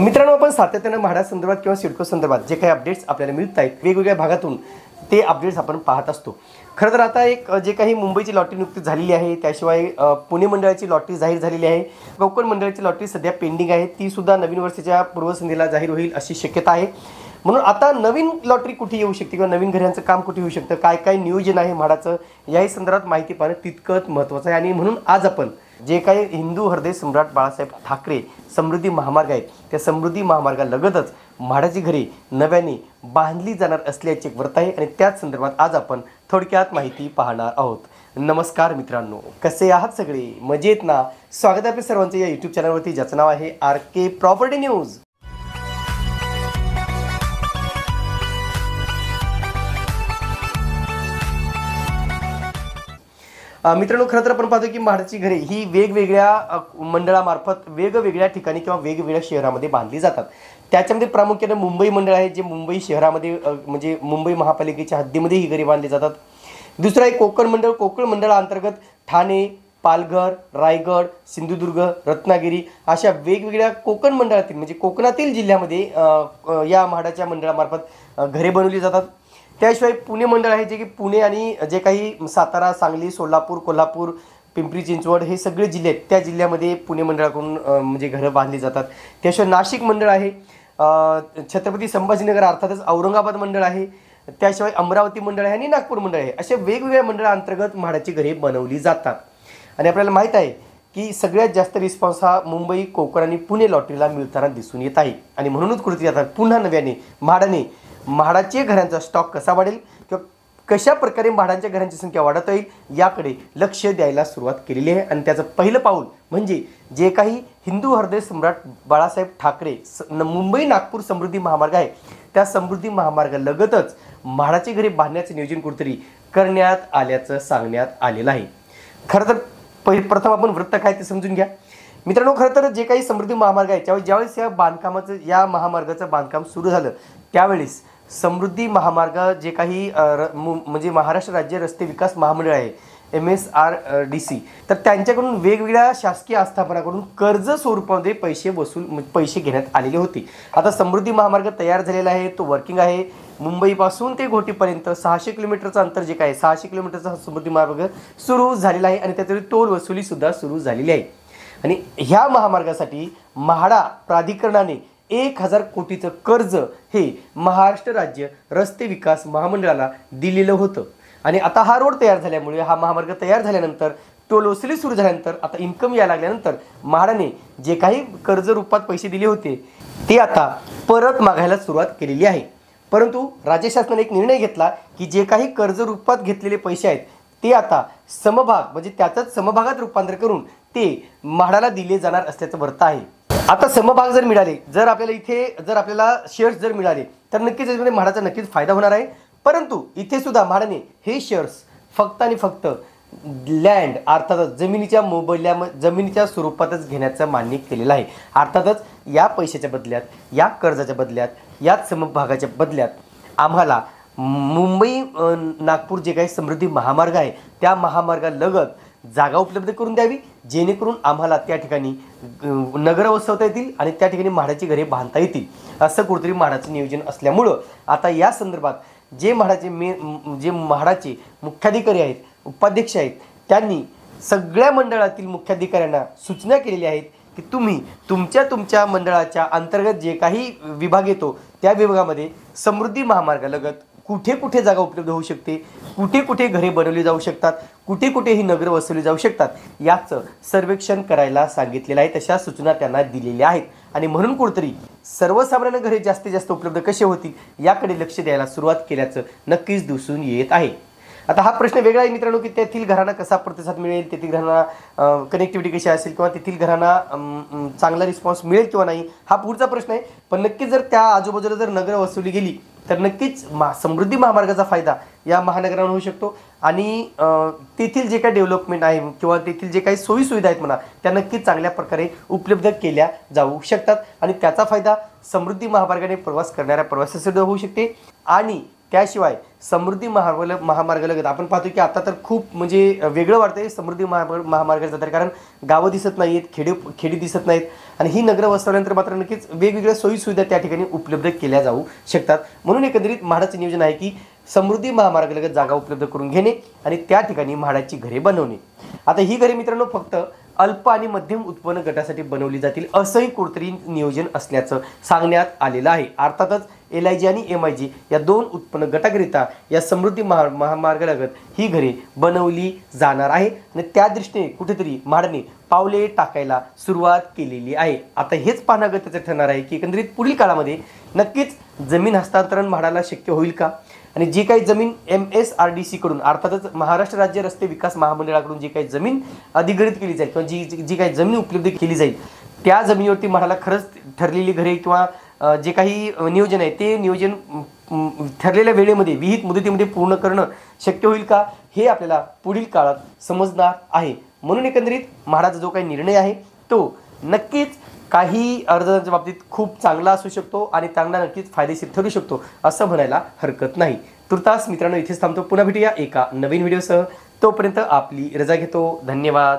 मित्रांनो आपण सातत्यानं म्हाडा संदर्भात किंवा सिडको संदर्भात जे काही अपडेट्स आपल्याला मिळत आहेत वेगवेगळ्या भागातून ते अपडेट्स आपण पाहत असतो. खरं तर आता एक जे काही मुंबईची लॉटरी नुकतीच झालेली आहे त्याशिवाय पुणे मंडळाची लॉटरी जाहीर झालेली आहे. कोकण मंडळाची लॉटरी सध्या पेंडिंग आहे. ती सुद्धा नवीन वर्षाच्या पूर्वसंध्येला जाहीर होईल अशी शक्यता आहे. म्हणून आता नवीन लॉटरी कुठे येऊ शकते किंवा नवीन घरांचं काम कुठे येऊ शकतं? काय काय नियोजन आहे म्हाडाचं? याही संदर्भात माहिती पाहणं तितकंच महत्त्वाचं आहे. आणि म्हणून आज आपण जे काही हिंदू हृदय सम्राट बाळासाहेब ठाकरे समृद्धी महामार्ग आहेत त्या समृद्धी महामार्गालगतच म्हाडाची घरे नव्याने बांधली जाणार असल्याचे एक व्रत आहे. आणि त्याच संदर्भात आज आपण थोडक्यात माहिती पाहणार आहोत. नमस्कार मित्रांनो. कसे आहात सगळे? मजेत ना? स्वागत आहे आपल्या सर्वांचं या यूट्यूब चॅनलवरती ज्याचं नाव आहे आर के प्रॉपर्टी न्यूज. मित्रांनो खरं तर आपण पाहतो की म्हाडाची घरे ही वेगवेगळ्या मंडळामार्फत वेगवेगळ्या ठिकाणी किंवा वेगवेगळ्या शहरामध्ये बांधली जातात. त्याच्यामध्ये प्रामुख्याने मुंबई मंडळ आहे जे मुंबई शहरामध्ये म्हणजे मुंबई महापालिकेच्या हद्दीमध्ये ही घरे बांधली जातात. दुसरं आहे कोकण मंडळ. कोकण मंडळाअंतर्गत ठाणे पालघर रायगड सिंधुदुर्ग रत्नागिरी अशा वेगवेगळ्या कोकण मंडळातील म्हणजे कोकणातील जिल्ह्यामध्ये या म्हाडाच्या मंडळामार्फत घरे बनवली जातात. त्याशिवाय पुणे मंडळ आहे जे की पुणे आणि जे काही सातारा सांगली सोलापूर कोल्हापूर पिंपरी चिंचवड हे सगळे जिल्हे आहेत. त्या जिल्ह्यामध्ये पुणे मंडळाकडून म्हणजे घरं बांधली जातात. त्याशिवाय नाशिक मंडळ आहे. छत्रपती संभाजीनगर अर्थातच औरंगाबाद मंडळ आहे. त्याशिवाय अमरावती मंडळ आहे आणि नागपूर मंडळ आहे. अशा वेगवेगळ्या मंडळांतर्गत म्हाडाची घरे बनवली जातात. आणि आपल्याला माहीत आहे की सगळ्यात जास्त रिस्पॉन्स हा मुंबई कोकण आणि पुणे लॉटरीला मिळताना दिसून येत आहे. आणि म्हणूनच कृती जातात पुन्हा नव्याने म्हाडाने म्हाडाचे घरांचा स्टॉक कसा वाढेल किंवा कशा प्रकारे म्हाडांच्या घरांची संख्या वाढवता येईल याकडे लक्ष द्यायला सुरुवात केलेली आहे. आणि त्याचं पहिलं पाऊल म्हणजे जे काही हिंदू हृदय सम्राट बाळासाहेब ठाकरे स न- मुंबई नागपूर समृद्धी महामार्ग आहे त्या समृद्धी महामार्गालगतच म्हाडाची घरे बांधण्याचं नियोजन कुठेतरी करण्यात आल्याचं सांगण्यात आलेलं आहे. खरं तर पहि प्रथम आपण वृत्त काय ते समजून घ्या. मित्रांनो खरं तर जे काही समृद्धी महामार्ग आहे त्यावेळी ज्यावेळेस या बांधकामाचं या महामार्गाचं बांधकाम सुरू झालं त्यावेळेस समृद्धी महामार्ग जे काही र- मु- म्हणजे महाराष्ट्र राज्य रस्ते विकास महामंडळ आहे M S R D C तर त्यांच्याकडून वेगवेगळ्या शासकीय आस्थापनाकडून कर्ज स्वरूपामध्ये पैसे वसूल म्हणजे पैसे घेण्यात आलेले होते. आता समृद्धी महामार्ग तयार झालेला आहे तो वर्किंग आहे. मुंबईपासून ते घोटीपर्यंत सहाशे किलोमीटरचं अंतर जे काय सहाशे किलोमीटरचा समृद्धी महामार्ग सुरू झालेला आहे आणि त्याच्यावर टोल वसुलीसुद्धा सुरू झालेली आहे. आणि ह्या महामार्गासाठी म्हाडा प्राधिकरणाने एक हजार कोटीचं कर्ज हे महाराष्ट्र राज्य रस्ते विकास महामंडळाला दिलेलं होतं. आणि आता हा रोड तयार झाल्यामुळे हा महामार्ग तयार झाल्यानंतर टोल वसुली सुरू झाल्यानंतर आता इन्कम यायला लागल्यानंतर म्हाडाने जे काही कर्ज रूपात पैसे दिले होते ते आता परत मागायला सुरुवात केलेली आहे. परंतु राज्य शासनाने एक निर्णय घेतला की जे काही कर्ज रूपात घेतलेले पैसे आहेत ते आता समभाग म्हणजे त्याचाच समभागात रूपांतर करून ते म्हाडाला दिले जाणार असल्याचं वृत्त आहे. आता समभाग जर मिळाले जर आपल्याला इथे जर आपल्याला शेअर्स जर मिळाले तर नक्कीच याच्यामध्ये म्हाडाचा नक्कीच फायदा होणार आहे. परंतु इथे सुद्धा म्हाडाने हे शेअर्स फक्त आणि फक्त लँड अर्थातच जमिनीच्या मोबदल्या जमिनीच्या स्वरूपातच घेण्याचं मान्य केलेलं आहे. अर्थातच या पैशाच्या बदल्यात या कर्जाच्या बदल्यात याच समभागाच्या बदल्यात आम्हाला मुंबई नागपूर जे काही समृद्धी महामार्ग आहे त्या महामार्गालगत जागा उपलब्ध करून द्यावी जेणेकरून आम्हाला त्या ठिकाणी नगरं वसवता येतील आणि त्या ठिकाणी म्हाडाची घरे बांधता येतील. असं कुठेतरी म्हाडाचं नियोजन असल्यामुळं आता या संदर्भात जे म्हाडाचे मे जे म्हाडाचे मुख्याधिकारी आहेत उपाध्यक्ष आहेत त्यांनी सगळ्या मंडळातील मुख्याधिकाऱ्यांना सूचना केलेल्या आहेत की तुम्ही तुमच्या तुमच्या मंडळाच्या अंतर्गत जे काही विभाग येतो त्या विभागामध्ये समृद्धी महामार्गालगत कुठे कुठे जागा उपलब्ध होऊ शकते? कुठे कुठे घरे बनवली जाऊ शकतात? कुठे कुठे ही नगर वसवली जाऊ शकतात? याचं सर्वेक्षण करायला सांगितलेलं आहे. तशा सूचना त्यांना दिलेल्या आहेत. आणि म्हणून कुठेतरी सर्वसामान्य घरे जास्तीत जास्त उपलब्ध कसे होतील याकडे लक्ष द्यायला सुरुवात केल्याचं नक्कीच दिसून येत आहे. आता हा प्रश्न वेगळा आहे मित्रांनो की तेथील घरांना कसा प्रतिसाद मिळेल? तेथील घरांना कनेक्टिव्हिटी कशी असेल किंवा तेथील घरांना चांगला रिस्पॉन्स मिळेल किंवा नाही हा पुढचा प्रश्न आहे. पण नक्कीच जर त्या आजूबाजूला जर नगर वसवली गेली तर नक्कीच मा समृद्धी महामार्गाचा फायदा या महानगरांना होऊ शकतो. आणि तेथील जे काही डेव्हलपमेंट आहे किंवा तेथील जे काही सोयीसुविधा आहेत म्हणा त्या नक्कीच चांगल्या प्रकारे उपलब्ध केल्या जाऊ शकतात. आणि त्याचा फायदा समृद्धी महामार्गाने प्रवास करणाऱ्या प्रवासासुद्धा होऊ शकते. आणि त्याशिवाय समृद्धी महामार्ग महामार्गालगत आपण पाहतो की आता तर खूप म्हणजे वेगळं वाटतंय समृद्धी महामार्ग महामार्गाचं जातात कारण गावं दिसत नाहीत खेडे खेडी दिसत नाहीत. आणि ही नगरं वसवल्यानंतर मात्र नक्कीच वेगवेगळ्या सोयीसुविधा त्या ठिकाणी उपलब्ध केल्या जाऊ शकतात. म्हणून एकंदरीत म्हाडाचं नियोजन आहे की समृद्धी महामार्गालगत जागा उपलब्ध करून घेणे आणि त्या ठिकाणी म्हाडाची घरे बनवणे. आता ही घरे मित्रांनो फक्त अल्प आणि मध्यम उत्पन्न गटासाठी बनवली जातील असंही कुठतरी नियोजन असल्याचं सांगण्यात आलेलं आहे. अर्थातच एल आय जी आणि एम आय जी या दोन उत्पन्न गटाकरिता या समृद्धी महा महामार्गालगत ही घरे बनवली जाणार आहे. आणि त्या दृष्टीने कुठेतरी म्हाडने पावले टाकायला सुरुवात केलेली आहे. आता हेच पाहणं गरजेचं ठरणार आहे की एकंदरीत पुढील काळामध्ये नक्कीच जमीन हस्तांतरण म्हाडाला शक्य होईल का? आणि जी काही जमीन एम एस आर डी सीकडून अर्थातच महाराष्ट्र राज्य रस्ते विकास महामंडळाकडून जी काही जमीन अधिग्रहित केली जाईल किंवा जी जी काही जमीन उपलब्ध केली जाईल त्या जमिनीवरती म्हाडाला खरंच ठरलेली घरे किंवा जे काही नियोजन आहे ते नियोजन ठरलेल्या वेळेमध्ये विहित मुदतीमध्ये पूर्ण करणं शक्य होईल का? हे आपल्याला पुढील काळात समजणार आहे. म्हणून एकंदरीत म्हाडाचा जो काही निर्णय आहे तो नक्कीच काही अर्जदारांच्या बाबतीत खूप चांगला असू शकतो आणि चांगला नक्कीच फायदेशीर ठरू शकतो असं म्हणायला हरकत नाही. तुर्तास मित्रांनो इथेच थांबतो. पुन्हा भेटूया एका नवीन व्हिडिओसह. तोपर्यंत आपली रजा घेतो. धन्यवाद.